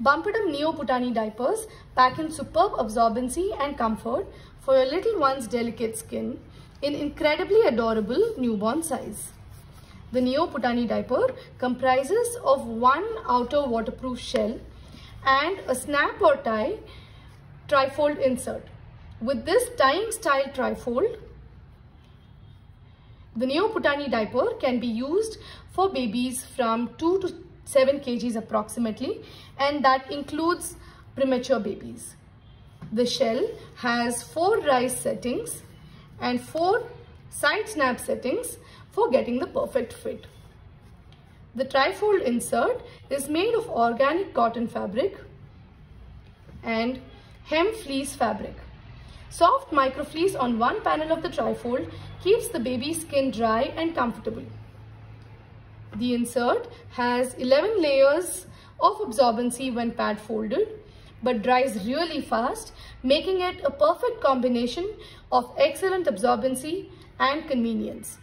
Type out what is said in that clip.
Bumpadum Neo Putani diapers pack in superb absorbency and comfort for your little one's delicate skin in incredibly adorable newborn size. The Neo Putani diaper comprises of one outer waterproof shell and a snap or tie trifold insert. With this tying style trifold, the Neo Putani diaper can be used for babies from 2 to 7 kgs approximately and that includes premature babies. The shell has 4 rise settings and 4 side snap settings for getting the perfect fit. The trifold insert is made of organic cotton fabric and hemp fleece fabric. Soft microfleece on one panel of the trifold keeps the baby's skin dry and comfortable. The insert has 11 layers of absorbency when pad folded but dries really fast making it a perfect combination of excellent absorbency and convenience.